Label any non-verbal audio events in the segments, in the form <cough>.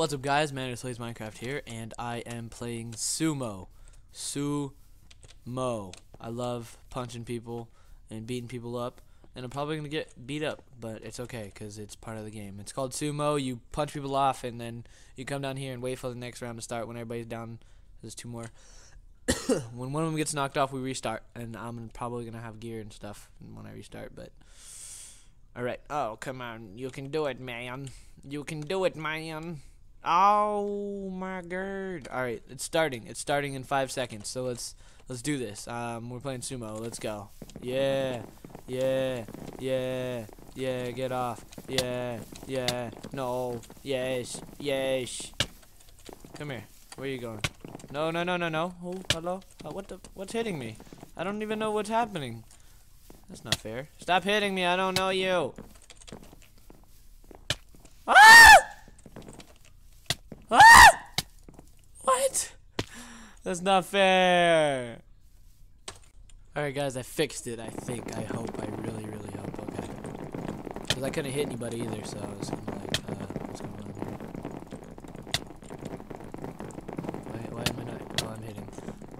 What's up guys, Man Plays Minecraft here, and I am playing Sumo. Sumo. I love punching people and beating people up, and I'm probably going to get beat up, but it's okay, because it's part of the game. It's called Sumo, you punch people off, and then you come down here and wait for the next round to start when everybody's down. There's two more. <coughs> when one of them gets knocked off, we restart, and I'm probably going to have gear and stuff when I restart, but... Alright. Oh, come on. You can do it, man. You can do it, man. Oh my god. Alright, it's starting. It's starting in five seconds. So let's let's do this. Um we're playing sumo. Let's go. Yeah. Yeah. Yeah. Yeah. Get off. Yeah. Yeah. No. Yes. Yes. Come here. Where are you going? No, no, no, no, no. Oh, hello. Uh, what the what's hitting me? I don't even know what's happening. That's not fair. Stop hitting me. I don't know you. Ah! Ah! What? That's not fair. Alright guys, I fixed it, I think. I hope. I really, really hope. Okay. Because I couldn't hit anybody either, so I was kind of like, uh, what's going on here? Why, why am I not? Oh, I'm hitting.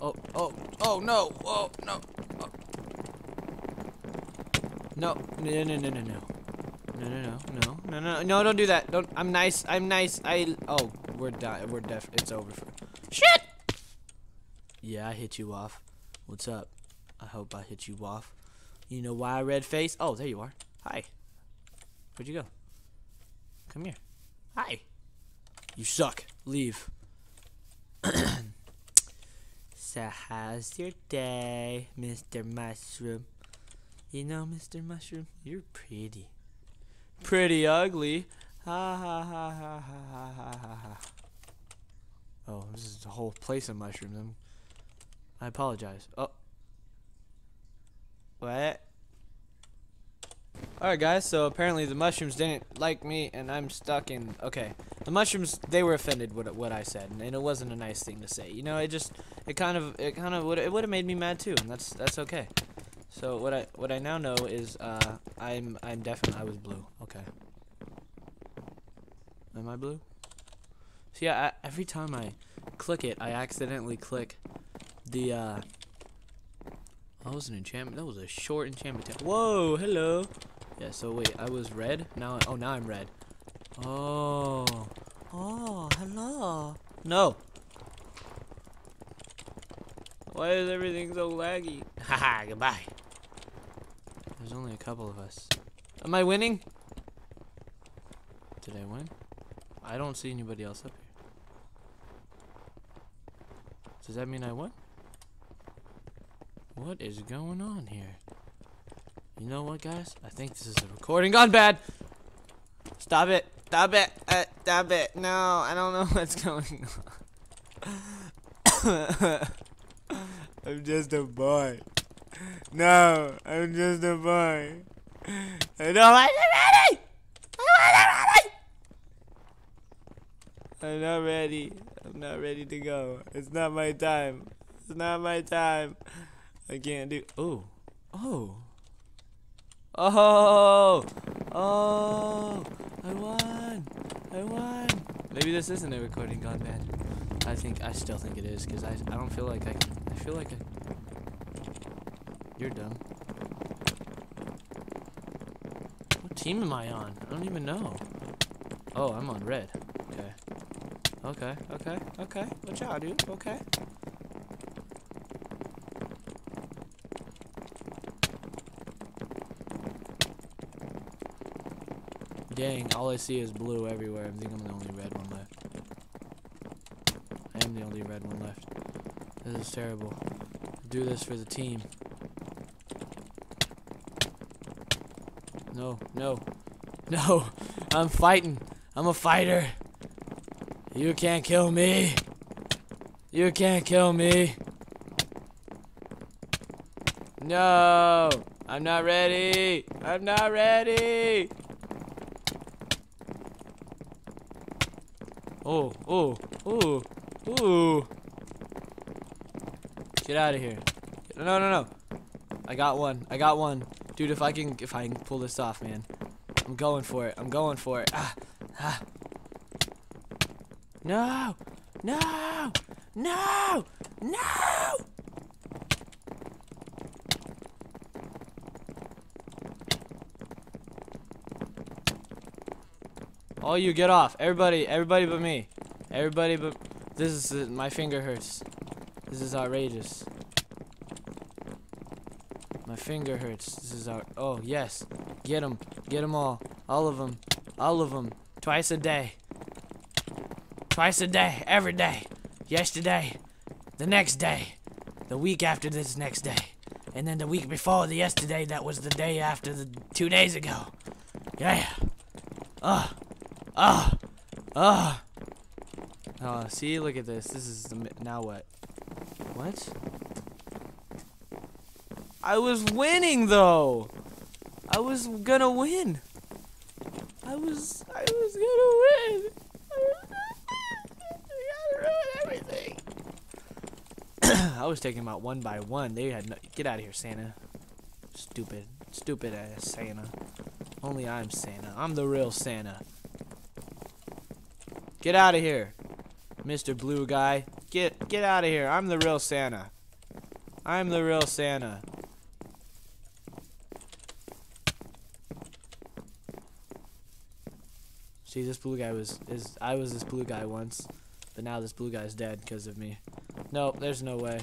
Oh, oh, oh, no! Oh, no! Oh. No, no, no, no, no, no. No, no, no, no, no, no, no, don't do that. Don't, I'm nice, I'm nice, I, oh, we're done, we're def, it's over for, shit! Yeah, I hit you off. What's up? I hope I hit you off. You know why, red face? Oh, there you are. Hi. Where'd you go? Come here. Hi. You suck. Leave. <clears throat> so how's your day, Mr. Mushroom? You know, Mr. Mushroom, you're pretty. Pretty ugly. Ha ha ha ha ha ha ha ha. Oh, this is a whole place of mushrooms. I'm I apologize. Oh. What? Alright guys, so apparently the mushrooms didn't like me and I'm stuck in okay. The mushrooms they were offended what what I said and it wasn't a nice thing to say. You know, it just it kind of it kind of would it would have made me mad too and that's that's okay. So what I what I now know is uh I'm I'm definitely I was blue. Okay. Am I blue? So yeah, I, every time I click it, I accidentally click the uh that was an enchantment. That was a short enchantment. Whoa, hello. Yeah, so wait, I was red. Now, oh, now I'm red. Oh, oh, hello. No. Why is everything so laggy? <laughs> Haha, goodbye. There's only a couple of us. Am I winning? Did I win? I don't see anybody else up here. Does that mean I won? What is going on here? You know what, guys? I think this is a recording gone bad. Stop it. Stop it. Uh, stop it. No, I don't know <laughs> what's going on. <coughs> I'm just a boy. No, I'm just a boy. I don't want to ready. I'm not ready. I'm not ready to go. It's not my time. It's not my time. Can't do. Oh, oh, oh, oh! I won! I won! Maybe this isn't a recording gone bad. I think I still think it is because I I don't feel like I. I feel like I. You're dumb. What team am I on? I don't even know. Oh, I'm on red. Okay. Okay. Okay. Okay. Watch out, dude. Okay. Dang, all I see is blue everywhere. I think I'm the only red one left. I am the only red one left. This is terrible. Do this for the team. No, no, <laughs> no. I'm fighting. I'm a fighter. You can't kill me. You can't kill me. No, I'm not ready. I'm not ready. Oh, oh, oh, oh. Get out of here. No, no, no. I got one. I got one. Dude, if I can if I can pull this off, man. I'm going for it. I'm going for it. Ah. Ah. No! No! No! No! All you get off. Everybody, everybody but me. Everybody but this is uh, my finger hurts. This is outrageous. My finger hurts. This is out. Oh yes, get them, get them all, all of them, all of them, twice a day. Twice a day, every day. Yesterday, the next day, the week after this next day, and then the week before the yesterday. That was the day after the two days ago. Yeah. Ah. Ah. Ah. Oh, see, look at this. This is the now what? What? I was winning though. I was gonna win. I was I was gonna win. <laughs> <coughs> I was taking them out one by one. They had no get out of here, Santa. Stupid, stupid ass Santa. Only I'm Santa. I'm the real Santa. Get out of here, Mr. Blue Guy. Get get out of here. I'm the real Santa. I'm the real Santa. See, this blue guy was is I was this blue guy once, but now this blue guy's dead because of me. No, there's no way.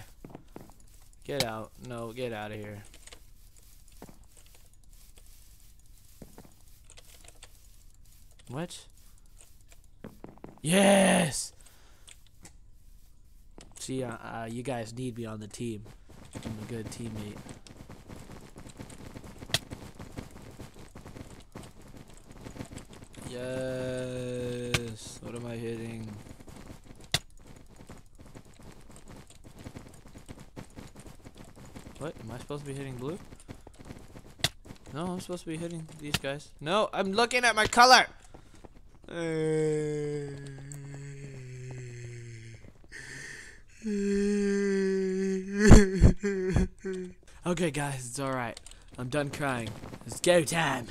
Get out. No, get out of here. What? Yes. See, uh, uh, you guys need me on the team. I'm a good teammate. Yes. What am I hitting? What? Am I supposed to be hitting blue? No, I'm supposed to be hitting these guys. No, I'm looking at my color. <laughs> okay, guys, it's all right. I'm done crying. It's go time.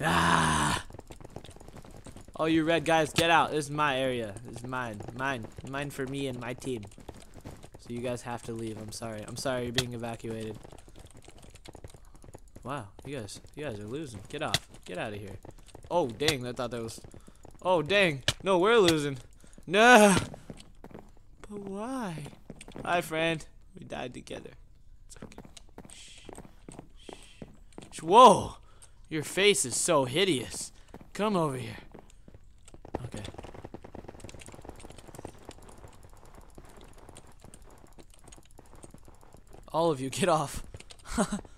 Ah! All you red guys, get out. This is my area. This is mine. Mine. Mine for me and my team. So you guys have to leave. I'm sorry. I'm sorry you're being evacuated. Wow, you guys, you guys are losing. Get off. Get out of here. Oh, dang, I thought that was... Oh, dang. No, we're losing. No! But why? Hi, friend. We died together. Okay. Shh. Shh. Whoa! Your face is so hideous. Come over here. Okay. All of you, get off. <laughs>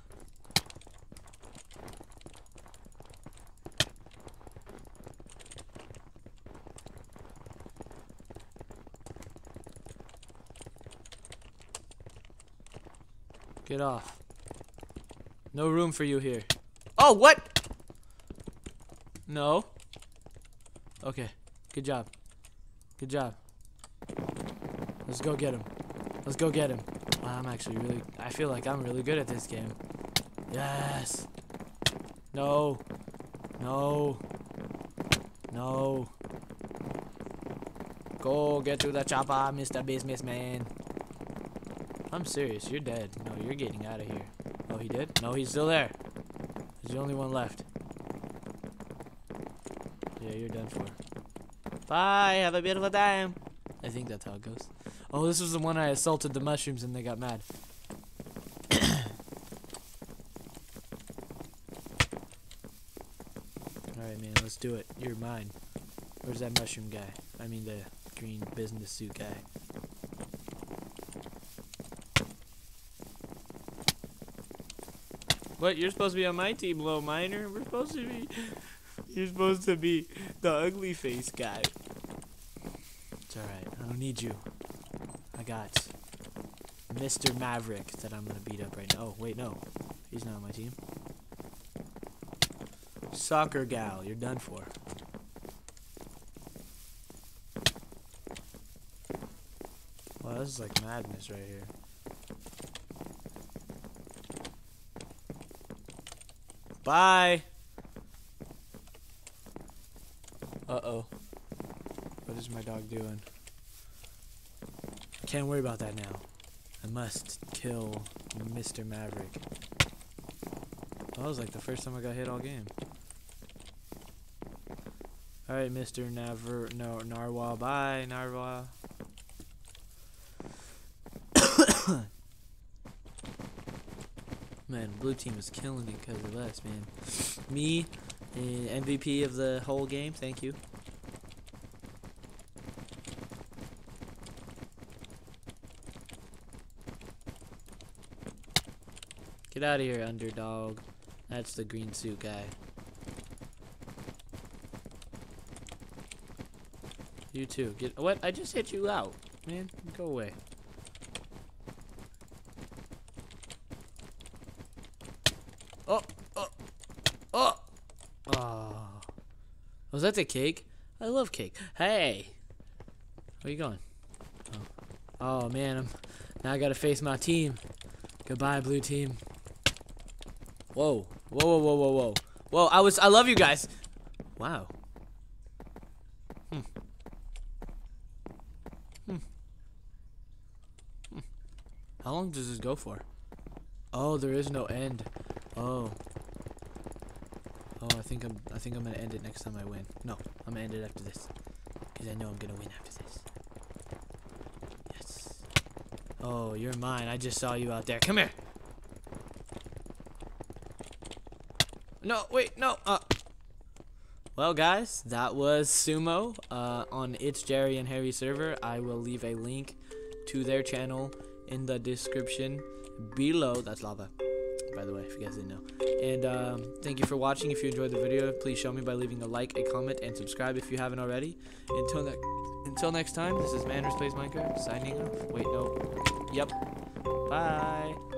Get off. No room for you here. Oh, what? No. Okay. Good job. Good job. Let's go get him. Let's go get him. I'm actually really. I feel like I'm really good at this game. Yes. No. No. No. Go get to the chopper, Mr. Businessman. I'm serious. You're dead. No, you're getting out of here. Oh, he did? No, he's still there. He's the only one left. Yeah, you're done for. Bye. Have a beautiful time. I think that's how it goes. Oh, this was the one I assaulted the mushrooms and they got mad. <coughs> Alright, man, let's do it. You're mine. Where's that mushroom guy? I mean, the green business suit guy. What? You're supposed to be on my team, low miner. We're supposed to be. You're supposed to be the ugly face guy. It's alright. I don't need you. I got Mr. Maverick that I'm gonna beat up right now. Oh, wait, no. He's not on my team. Soccer gal, you're done for. Wow, this is like madness right here. Bye. Uh oh. What is my dog doing? Can't worry about that now. I must kill Mr. Maverick. That was like the first time I got hit all game. Alright, Mr. Navar no Narwhal. Bye, Narwhal. Man, blue team is killing it because of us, man. <sniffs> Me, uh, MVP of the whole game. Thank you. Get out of here, underdog. That's the green suit guy. You too. Get what? I just hit you out, man. Go away. Oh, oh, oh, oh. Was that the cake? I love cake. Hey, where you going? Oh, oh man, I'm now I gotta face my team. Goodbye, blue team. Whoa, whoa, whoa, whoa, whoa, whoa, whoa! I was, I love you guys. Wow. Hmm. Hmm. Hmm. How long does this go for? Oh, there is no end. Oh. Oh, I think I'm I think I'm gonna end it next time I win. No, I'm gonna end it after this. Cause I know I'm gonna win after this. Yes. Oh, you're mine. I just saw you out there. Come here. No, wait, no. Uh. Well, guys, that was Sumo uh, on It's Jerry and Harry server. I will leave a link to their channel in the description below. That's lava, by the way, if you guys didn't know. And um, thank you for watching. If you enjoyed the video, please show me by leaving a like, a comment, and subscribe if you haven't already. Until next, until next time, this is Manres Plays Minecraft signing off. Wait, no. Yep. Bye.